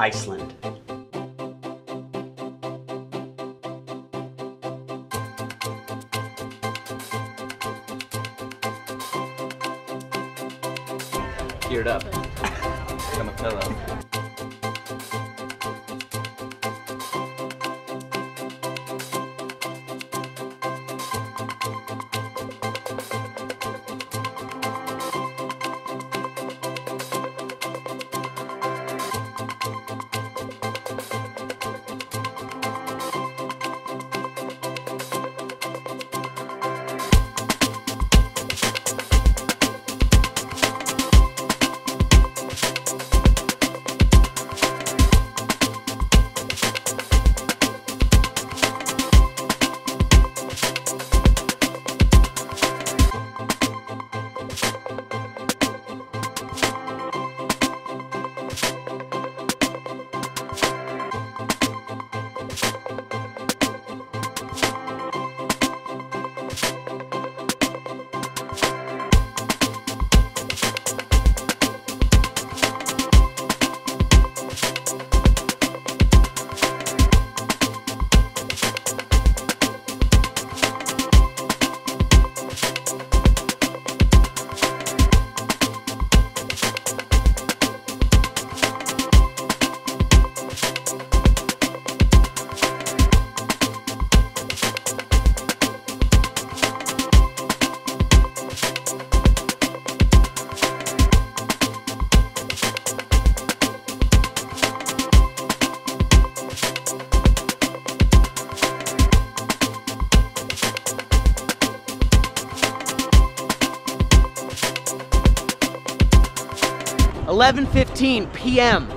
Iceland. Geared up. Become a pillow. Eleven fifteen p.m.